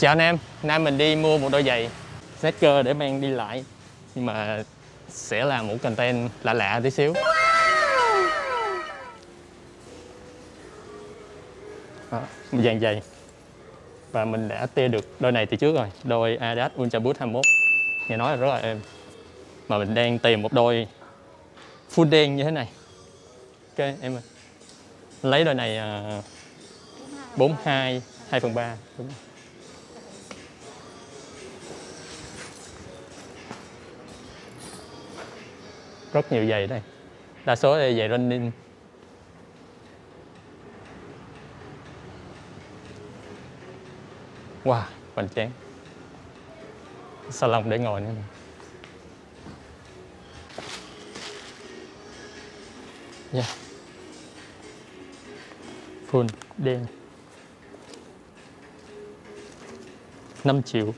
Chào anh em, nay mình đi mua một đôi giày sneaker để mang đi lại. Nhưng mà sẽ là một content lạ lạ tí xíu. À, dàn giày. Và mình đã tia được đôi này từ trước rồi Đôi Adidas Ultra Boost 21 Nghe nói là rất là êm. Mà mình đang tìm một đôi full đen như thế này. Ok em ơi. Lấy đôi này uh, 42 2 phần 3 đúng rồi. Rất nhiều giày đây. Đa số là giày running. Wow hoành tráng. Salon để ngồi nữa yeah. full đen. 5 triệu.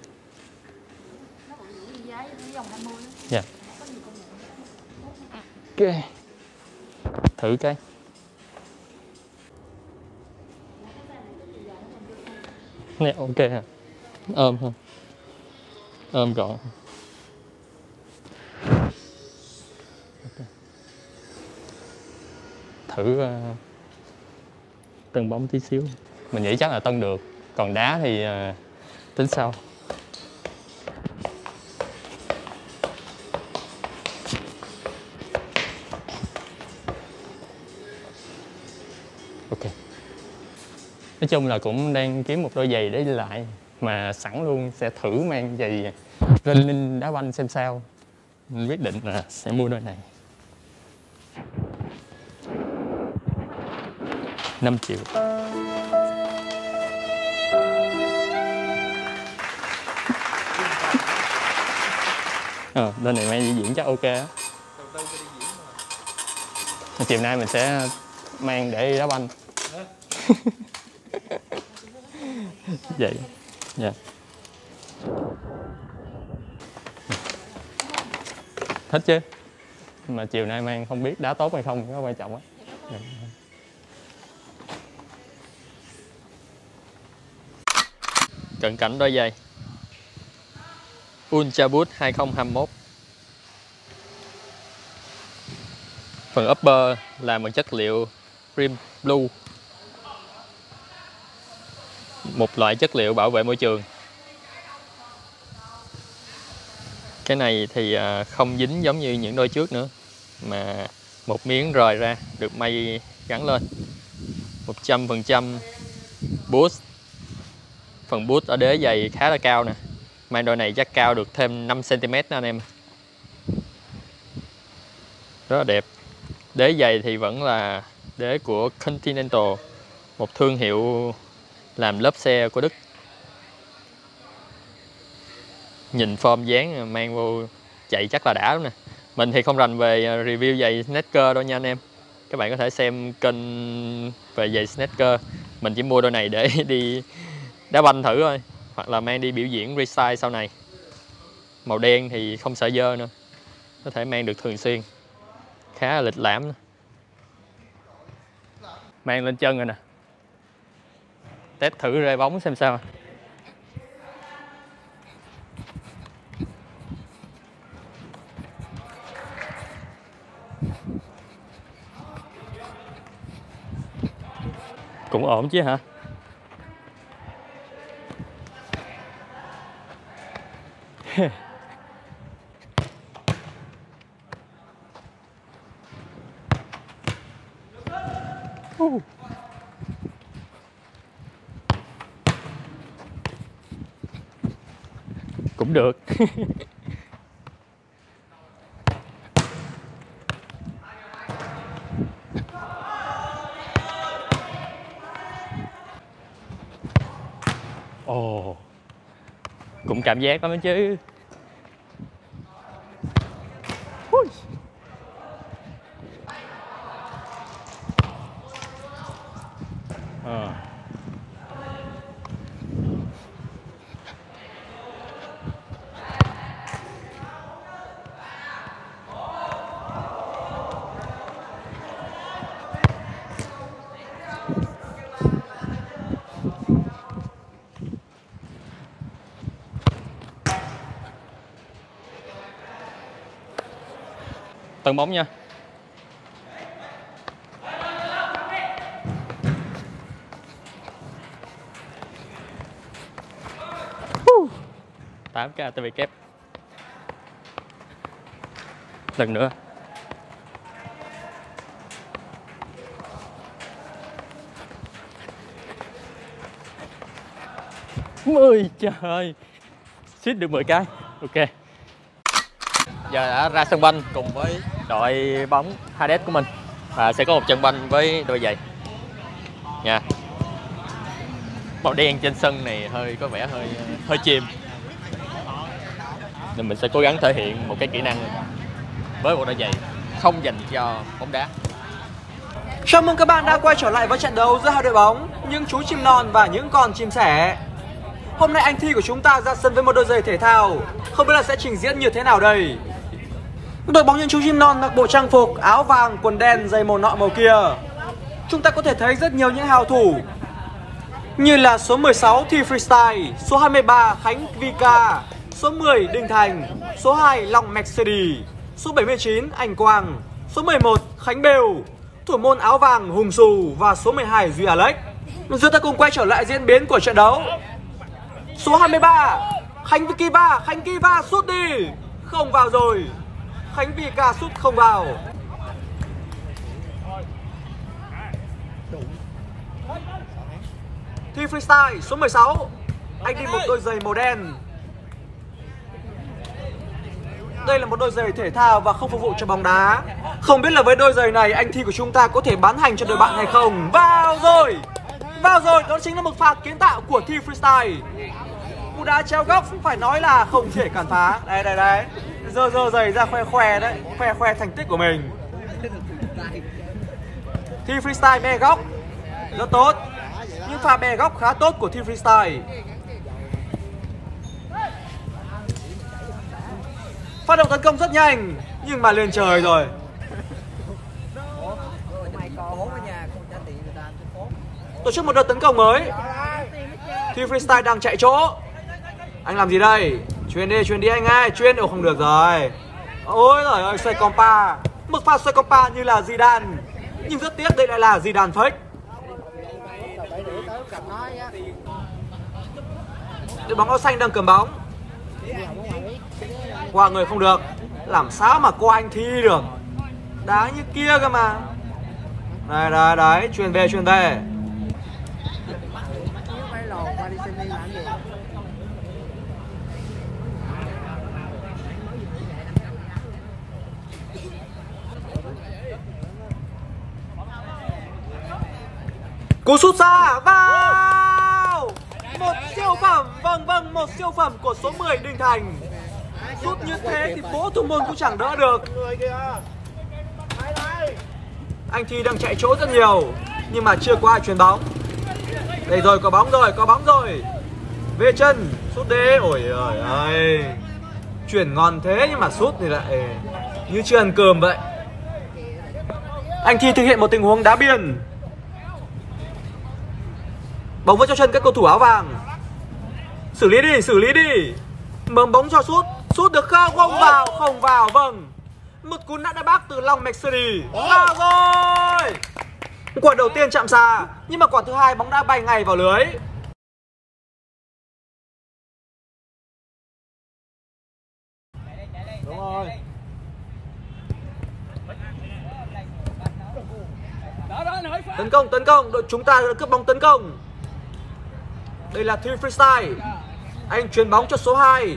Nó còn giữ gì giấy nó dòng 20 đó. dạ. nhận ok thử cái. Nè ok hả ôm hả ôm gọn. Thử ờ, uh, tân bóng tí xíu. Mình nghĩ chắc là tân được. Còn đá thì uh, tính sau. Nói chung là cũng đang kiếm một đôi giày để đi lại mà sẵn luôn sẽ thử mang giày running đá banh xem sao. Mình quyết định là sẽ mua đôi này. 5 triệu. Ờ đôi này mang đi diễn chắc ok á. Chiều nay mình sẽ mang để đi đá banh vậy dạ. Thích chứ? Mà chiều nay mang không biết đá tốt hay không có quan trọng á. Cận cảnh đôi giày. Ultra Boost 2021 phần upper làm bằng chất liệu Rim Blue một loại chất liệu bảo vệ môi trường. Cái này thì à, không dính giống như những đôi trước nữa, mà một miếng rời ra được may gắn lên. 100% boost. Phần boost ở đế giày khá là cao nè. Mang đôi này chắc cao được thêm 5 cm nữa anh em. Rất là đẹp. Đế giày thì vẫn là đế của Continental, một thương hiệu làm lớp xe của Đức. Nhìn form dáng mang vô chạy chắc là đã lắm nè. Mình thì không rành về à, review giày sneaker đâu nha anh em. Các bạn có thể xem kênh về giày sneaker. Mình chỉ mua đôi này để đi đá banh thử thôi, hoặc là mang đi biểu diễn resize sau này. Màu đen thì không sợ dơ nữa, có thể mang được thường xuyên. Khá là lịch lãm nữa. mang lên chân rồi nè test thử rê bóng xem sao. Cũng ổn chứ hả? cũng được. Ồ cũng cảm giác lắm chứ. Tân bóng nha. tám k tv kép. Lần nữa. Mười trời. Suýt được 10 cái. Ok giờ đã ra sân banh cùng với đội bóng Hades của mình. Và sẽ có một trận banh với đôi giày. Nha. Màu đen trên sân này hơi có vẻ hơi hơi chìm. Nên mình sẽ cố gắng thể hiện một cái kỹ năng với bộ đôi giày không dành cho bóng đá. Chào mừng các bạn đã quay trở lại với trận đấu giữa hai đội bóng, những chú chim non và những con chim sẻ. Hôm nay anh Thi của chúng ta ra sân với một đôi giày thể thao, không biết là sẽ trình diễn như thế nào đây. Đội bóng những chú chim non mặc bộ trang phục áo vàng, quần đen, giày màu nọ màu kia. Chúng ta có thể thấy rất nhiều những hào thủ như là số 16 thì Freestyle, số 23 Khánh Vika, số 10 đình Thành, số 2 Long Mercedes, số 79 Anh Quang, số 11 Khánh Bêu, thủ môn áo vàng Hùng Sù và số 12 Duy Alex. Giờ ta cùng quay trở lại diễn biến của trận đấu. Số 23 Khánh Kiva, Khánh Kiva sút đi, không vào rồi. Khánh Vika sút không vào. Thi freestyle số 16 Anh đi một đôi giày màu đen. Đây là một đôi giày thể thao và không phục vụ cho bóng đá. Không biết là với đôi giày này anh Thi của chúng ta có thể bán hành cho đội bạn hay không? Vào rồi! Vào rồi, đó chính là một pha kiến tạo của Thi freestyle. Cú đá treo góc phải nói là không thể cản phá. Đây đây đây. Dơ dơ giày ra khoe khoe đấy, Khoe khoe thành tích của mình. Thi freestyle bè góc, Rất tốt. Nhưng pha bè góc khá tốt của team freestyle. Phát động tấn công rất nhanh, nhưng mà lên trời rồi. Tổ chức một đợt tấn công mới. Team freestyle đang chạy chỗ. Anh làm gì đây? Chuyên đi chuyên đi anh ơi. Chuyên đều không được rồi. Ôi giời ơi xoay compa. Mức pha xoay compa như là Zidane. Nhưng rất tiếc đây lại là Zidane fake. Đội bóng áo xanh đang cầm bóng. Qua người không được. Làm sao mà qua anh thi được? Đá như kia cơ mà. Đấy, đấy, đấy. Chuyền về chuyền về. Cú sút xa vào! Một siêu phẩm vâng vâng một siêu phẩm của số 10 Đình Thành. Sút như thế thì bố thủ môn cũng chẳng đỡ được. Anh Thi đang chạy chỗ rất nhiều, nhưng mà chưa có ai chuyền bóng. Đây rồi, có bóng rồi, có bóng rồi. Về chân, sút đế. Ôi ơi ơi. Chuyển ngon thế nhưng mà sút thì lại như chưa ăn cơm vậy. Anh Thi thực hiện một tình huống đá biên. Bóng vẫn cho chân các cầu thủ áo vàng. Xử lý đi, xử lý đi. Mầm bóng cho sút. Sút được không? Không vào, không vào, vâng. Một cú nát đá bác từ lòng Mercedes Vào rồi Quả đầu tiên chạm xa Nhưng mà quả thứ hai bóng đã bay ngay vào lưới. Đúng rồi. Tấn công, tấn công, đội chúng ta đã cướp bóng tấn công đây là Team Freestyle. Anh chuyền bóng cho số 2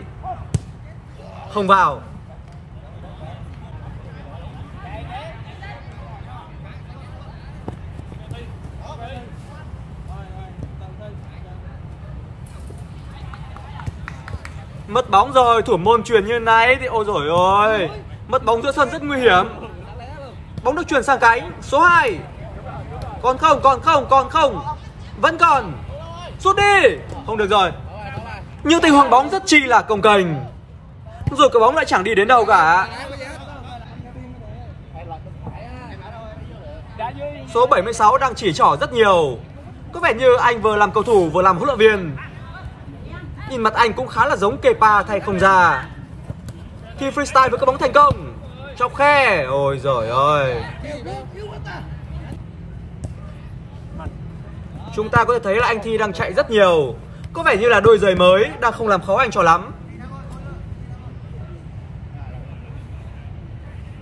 Không vào. Mất bóng rồi, thủ môn truyền như này thì ôi rồi ôi Mất bóng giữa sân rất nguy hiểm. Bóng được chuyển sang cánh Số 2 Còn không, còn không, còn không. Vẫn còn. Sút đi. Không được rồi. Nhưng tình huống bóng rất chi là công kềnh Rồi cái bóng lại chẳng đi đến đâu cả. Số 76 đang chỉ trỏ rất nhiều. Có vẻ như anh vừa làm cầu thủ, vừa làm huấn luyện viên. Nhìn mặt anh cũng khá là giống Kepa thay không ra. Khi freestyle với cái bóng thành công. Chọc khe. Ôi giời ơi. Chúng ta có thể thấy là anh thi đang chạy rất nhiều. Có vẻ như là đôi giày mới đang không làm khó anh cho lắm.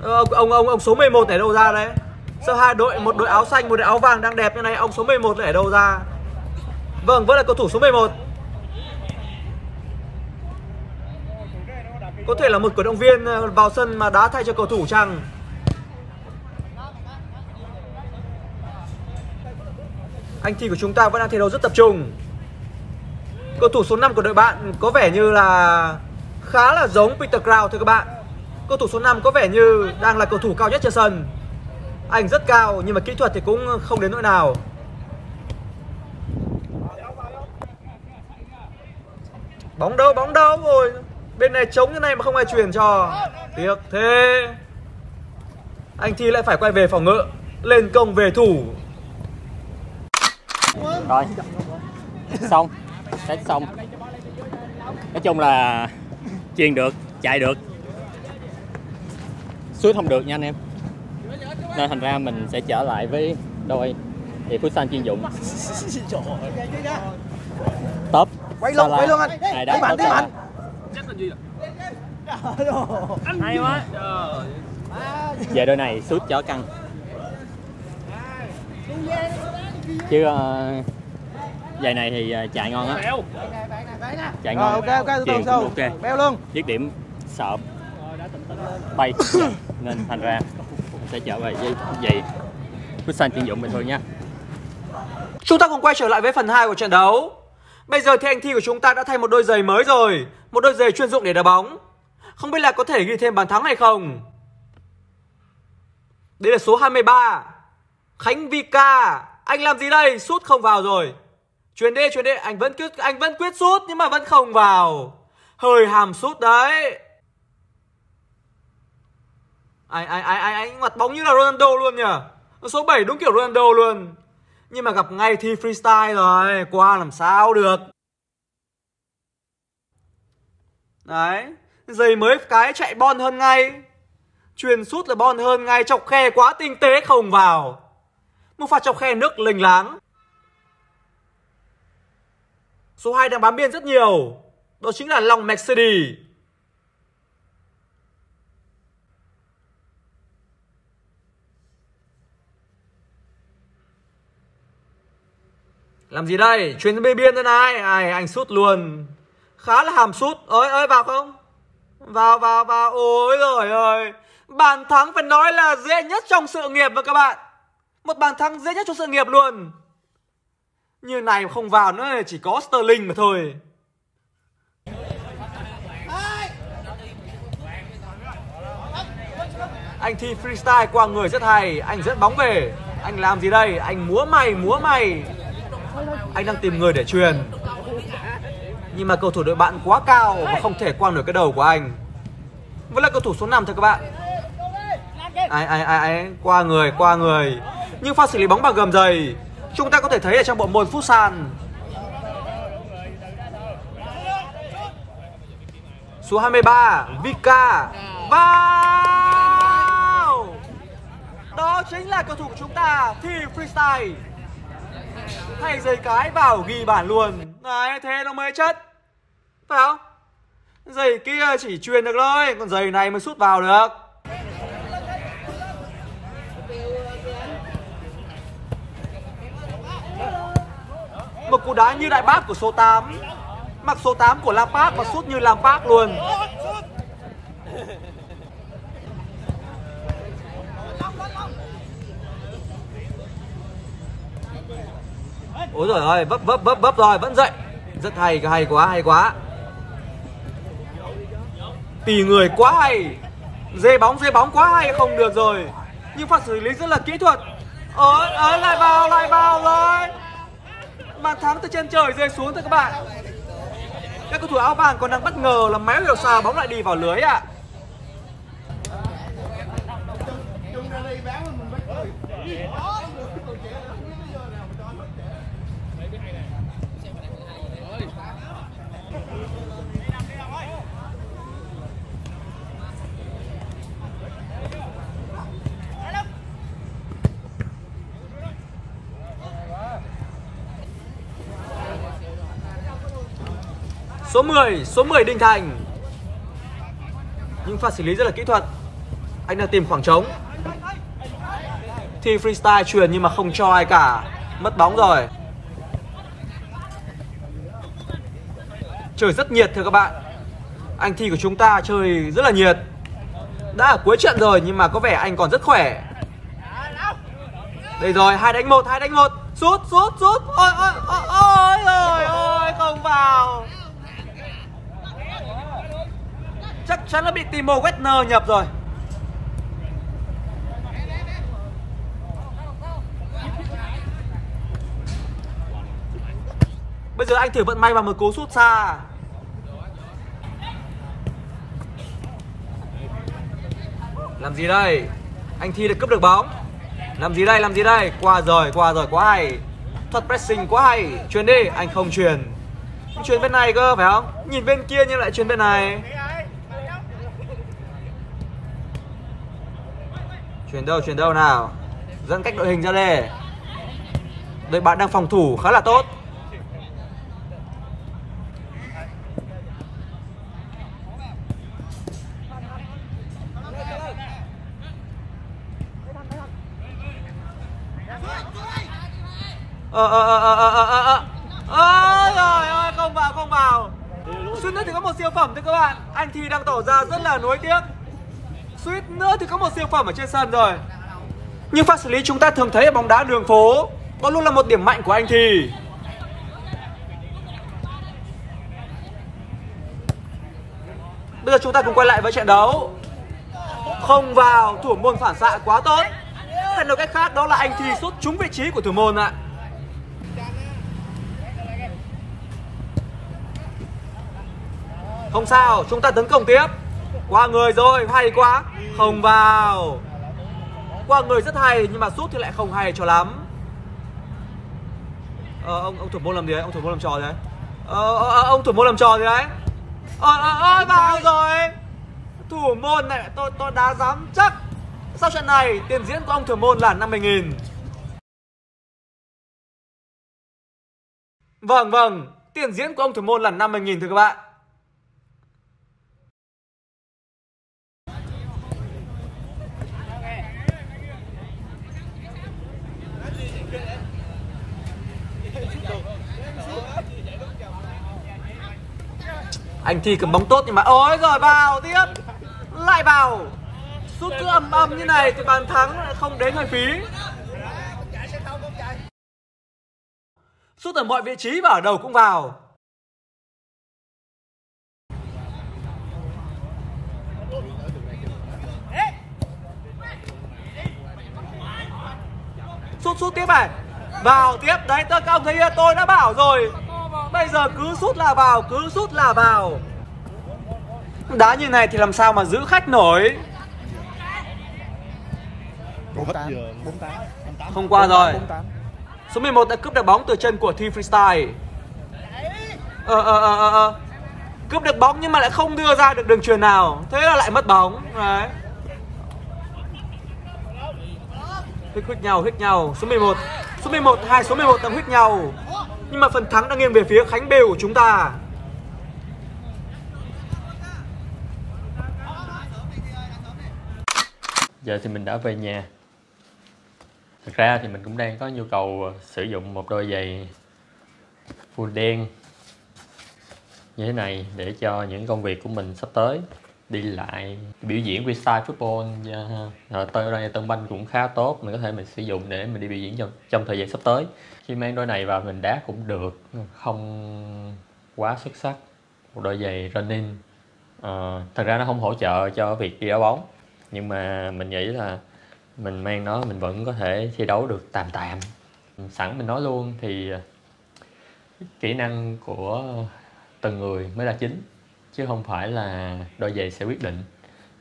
Ờ, ông ông ông ông số 11 để đâu ra đấy? Sao hai đội, một đội áo xanh, một đội áo vàng đang đẹp như này? Ông số 11 để đâu ra? Vâng vẫn là cầu thủ số 11 có thể là một cổ động viên ờ, vào sân mà đá thay cho cầu thủ chăng? Anh thi của chúng ta vẫn đang thi đấu rất tập trung. Cầu thủ số 5 của đội bạn có vẻ như là khá là giống Peter Crouch thưa các bạn. Cầu thủ số 5 có vẻ như đang là cầu thủ cao nhất trên sân. Anh rất cao nhưng mà kỹ thuật thì cũng không đến nỗi nào. Bóng đâu bóng đâu rồi. Bên này trống như này mà không ai chuyển cho. Tiếc thế. Anh thi lại phải quay về phòng ngự, lên công về thủ rồi. Xong. Test xong. Nói chung là truyền được chạy được. Suốt không được nha anh em. Nên thành ra mình sẽ trở lại với đôi thì phút xanh chuyên dụng. Top. Quay luôn quay luôn anh. Đã đẩy mạnh đẩy mạnh hay quá. Về đôi này suốt chó căng chứ uh, giày này thì uh, chạy ngon á chạy ngon Rồi, ok, ok, từ từ, Chuyền sâu. cũng ok Beo luôn. dứt điểm sợ bay nên thành ra sẽ trở về với giày xanh chuyên dụng bình thường nha Chúng ta cùng quay trở lại với phần 2 của trận đấu. Bây giờ thì anh Thi của chúng ta đã thay một đôi giày mới rồi, một đôi giày chuyên dụng để đá bóng. Không biết là có thể ghi thêm bàn thắng hay không. Đây là số 23. Khánh Vika, anh làm gì đây? Sút không vào rồi. Chuyền đi, chuyền đi, anh vẫn quyết anh vẫn quyết sút nhưng mà vẫn không vào. Hơi hàm sút đấy. Anh anh anh anh anh mặt bóng như là Ronaldo luôn nhỉ. Số 7 đúng kiểu Ronaldo luôn. Nhưng mà gặp ngay thi freestyle rồi Qua làm sao được Đấy Giày mới cái chạy bon hơn ngay Truyền sút là bon hơn ngay Chọc khe quá tinh tế không vào một pha chọc khe nước lình láng Số 2 đang bám biên rất nhiều Đó chính là Long Mercedes Làm gì đây? Chuyến bê biên đây này. Ai, anh sút luôn. Khá là hàm sút. Ơi ơi, vào không? Vào vào vào. Ôi rồi ơi. Bàn thắng phải nói là dễ nhất trong sự nghiệp mà các bạn. Một bàn thắng dễ nhất cho sự nghiệp luôn. Như này không vào nữa, chỉ có Sterling mà thôi. Anh thi freestyle qua người rất hay, Anh dẫn bóng về. Anh làm gì đây? Anh múa mày múa mày. Anh đang tìm người để truyền. Nhưng mà cầu thủ đội bạn quá cao Và không thể qua nổi cái đầu của anh. Vẫn là cầu thủ số 5 thôi các bạn. Ai ai ai ai? Qua người qua người. Nhưng pha xử lý bóng bằng gầm giày Chúng ta có thể thấy ở trong bộ môn futsal Số 23 Vika. Vào! Đó chính là cầu thủ của chúng ta Thi freestyle. Thay giày cái vào ghi bản luôn. Đấy thế nó mới chất. Phải không? Giày kia chỉ truyền được thôi, Còn giày này mới sút vào được. Một cú đá như đại bác của số 8 Mặc số 8 của Lampard và sút như Lampard luôn Ôi rồi ơi, vấp vấp vấp vấp rồi, vẫn dậy. Rất hay, hay quá, hay quá. Tì người quá hay. Dê bóng, dê bóng quá hay, không được rồi. Nhưng pha xử lý rất là kỹ thuật. Ôi, ơi, lại vào, lại vào rồi. Bàn thắng từ trên trời rơi xuống thôi các bạn. Các cầu thủ áo vàng còn đang bất ngờ là méo hiểu sao bóng lại đi vào lưới ạ. À. Số 10, số 10 Đinh Thành. Nhưng pha xử lý rất là kỹ thuật. Anh đang tìm khoảng trống. Thi freestyle truyền nhưng mà không cho ai cả. Mất bóng rồi. Trời rất nhiệt thưa các bạn. Anh Thi của chúng ta chơi rất là nhiệt. Đã ở cuối trận rồi nhưng mà có vẻ anh còn rất khỏe. Đây rồi, hai đánh một, hai đánh một. Sút, sút, sút. Ôi, ôi, ôi, ôi, ôi, ôi, không vào. Chắc chắn là bị Timo Werner nhập rồi. Bây giờ anh thử vận may vào một cú sút xa. Làm gì đây? Anh Thi được cướp được bóng. Làm gì đây, làm gì đây? Qua rồi qua rồi, quá hay. Thuật pressing quá hay. Truyền đi, anh không truyền Truyền bên này cơ, phải không? Nhìn bên kia nhưng lại truyền bên này. Chuyển đâu truyền đâu nào. Dẫn cách đội hình ra đây Đội bạn đang phòng thủ khá là tốt. Ờ ờ ờ ờ ờ ờ ờ, ờ. ôi trời ơi, không vào không vào. Suýt nữa thì có một siêu phẩm thưa các bạn. Anh thi đang tỏ ra rất là nuối tiếc suýt nữa thì có một siêu phẩm ở trên sân rồi. Nhưng pha xử lý chúng ta thường thấy ở bóng đá đường phố đó luôn là một điểm mạnh của anh thì bây giờ chúng ta cùng quay lại với trận đấu. Không vào thủ môn phản xạ quá tốt. Hay nói cách khác đó là anh Thì sút trúng vị trí của thủ môn ạ. Không sao, chúng ta tấn công tiếp. Qua người rồi, hay quá. Không vào. Qua người rất hay, nhưng mà sút thì lại không hay cho lắm. Ờ, ông, ông thủ môn làm gì đấy? Ông thủ môn làm trò gì đấy? Ờ, ờ, ờ ông thủ môn làm trò gì đấy? Ờ, ờ, ờ, vào rồi. Thủ môn này, tôi, tôi đá dám chắc. Sau trận này, tiền diễn của ông thủ môn là 50.000 Vâng, vâng. Tiền diễn của ông thủ môn là 50.000 thưa các bạn. Anh Thi cầm bóng tốt nhưng mà ôi rồi vào tiếp. Lại vào. Sút cứ âm âm như này thì bàn thắng lại không đến người phí. Sút ở mọi vị trí và ở đầu cũng vào. Sút sút tiếp này. Vào tiếp. Đấy các ông thấy tôi đã bảo rồi. Bây giờ cứ sút là vào, cứ sút là vào. Đá như này thì làm sao mà giữ khách nổi? Không qua rồi. Số 11 đã cướp được bóng từ chân của Thi Freestyle. Ờ ờ ờ ờ ờ. Cướp được bóng nhưng mà lại không đưa ra được đường truyền nào. Thế là lại mất bóng. Đấy. Huyết huyết nhau, huyết nhau. Số 11 Số 11, hai số 11 đang huyết nhau nhưng mà phần thắng đang nghiêng về phía Khánh Bêu của chúng ta. Giờ thì mình đã về nhà. Thực ra thì mình cũng đang có nhu cầu ờ, sử dụng một đôi giày full đen như thế này để cho những công việc của mình sắp tới đi lại biểu diễn freestyle football ở đây ờ, Tân Banh cũng khá tốt mình có thể mình sử dụng để mình đi biểu diễn trong, trong thời gian sắp tới. Khi mang đôi này vào mình đá cũng được không quá xuất sắc. Một đôi giày running à, thật ra nó không hỗ trợ cho việc đi đá bóng. Nhưng mà mình nghĩ là mình mang nó mình vẫn có thể thi đấu được tạm tạm. Sẵn mình nói luôn thì ờ, kỹ năng của từng người mới là chính chứ không phải là đôi giày sẽ quyết định.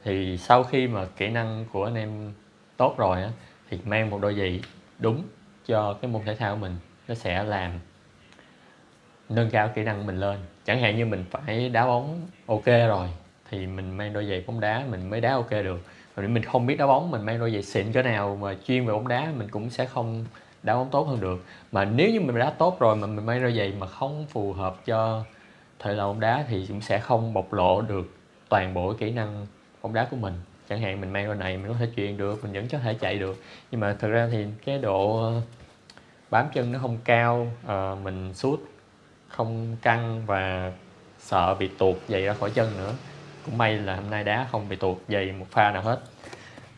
Thì sau khi mà kỹ năng của anh em tốt rồi á, thì mang một đôi giày đúng cho cái môn thể thao của mình, nó sẽ làm nâng cao kỹ năng mình lên. Chẳng hạn như mình phải đá bóng ok rồi, thì mình mang đôi giày bóng đá mình mới đá ok được. Rồi mình không biết đá bóng, mình mang đôi giày xịn cỡ nào mà chuyên về bóng đá, mình cũng sẽ không đá bóng tốt hơn được. Mà nếu như mình đá tốt rồi mà mình mang đôi giày mà không phù hợp cho thể là bóng đá thì cũng sẽ không bộc lộ được toàn bộ kỹ năng bóng đá của mình. Chẳng hạn mình mang đôi này mình có thể chuyền được mình vẫn có thể chạy được. Nhưng mà thực ra thì cái độ ờ, bám chân nó không cao à, mình sút không căng và sợ bị tuột giày ra khỏi chân nữa. Cũng may là hôm nay đá không bị tuột giày một pha nào hết.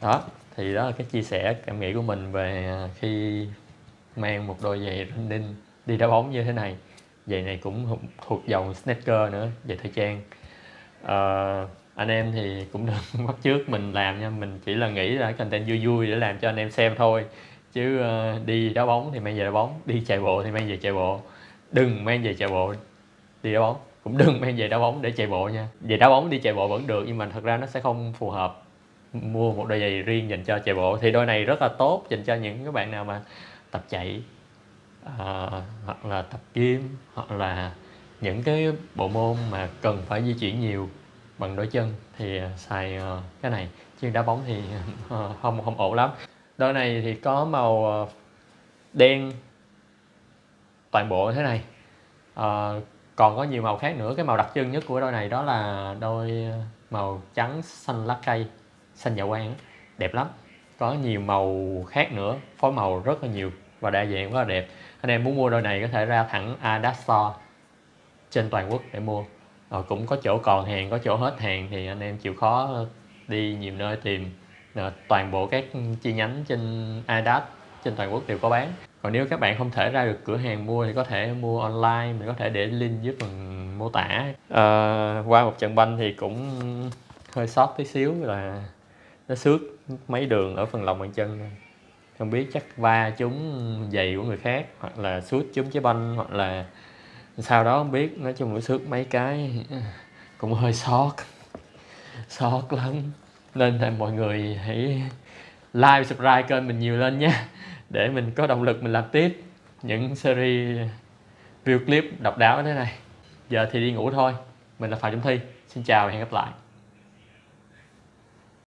Đó thì đó là cái chia sẻ cảm nghĩ của mình về ờ, khi mang một đôi giày running đi đá bóng như thế này giày này cũng thuộc dòng sneaker nữa giày thời trang. Uh, anh em thì cũng đừng bắt trước mình làm nha mình chỉ là nghĩ là content vui vui để làm cho anh em xem thôi. Chứ uh, đi đá bóng thì mang về đá bóng đi chạy bộ thì mang về chạy bộ. Đừng mang về chạy bộ đi đá bóng cũng đừng mang về đá bóng để chạy bộ nha. Về đá bóng đi chạy bộ vẫn được nhưng mà thật ra nó sẽ không phù hợp mua một đôi giày riêng dành cho chạy bộ. Thì đôi này rất là tốt dành cho những các bạn nào mà tập chạy uh, hoặc là tập gym hoặc là những cái bộ môn mà cần phải di chuyển nhiều bằng đôi chân thì ờ, xài uh, cái này. Chứ đá bóng thì uh, không không ổn lắm. Đôi này thì có màu uh, đen toàn bộ thế này. Uh, còn có nhiều màu khác nữa. Cái màu đặc trưng nhất của đôi này đó là đôi màu trắng xanh lá cây xanh dạ quang. Đẹp lắm. Có nhiều màu khác nữa. Phối màu rất là nhiều và đa dạng rất là đẹp anh em muốn mua đôi này có thể ra thẳng Adidas Store trên toàn quốc để mua. Rồi cũng có chỗ còn hàng có chỗ hết hàng thì anh em chịu khó đi nhiều nơi tìm. Rồi, toàn bộ các chi nhánh trên Adidas trên toàn quốc đều có bán. Còn nếu các bạn không thể ra được cửa hàng mua thì có thể mua online mình có thể để link dưới phần mô tả. À, qua một trận banh thì cũng hơi sót tí xíu là nó xước mấy đường ở phần lòng bàn chân không biết chắc va trúng giày của người khác, hoặc là suốt trúng trái banh, hoặc là sau đó, không biết. Nói chung là suốt mấy cái cũng hơi sót. Sót lắm. Nên là mọi người hãy like, subscribe kênh mình nhiều lên nha để mình có động lực mình làm tiếp những series view clip độc đáo thế này. Giờ thì đi ngủ thôi. Mình là phạm trung thi. Xin chào và hẹn gặp lại.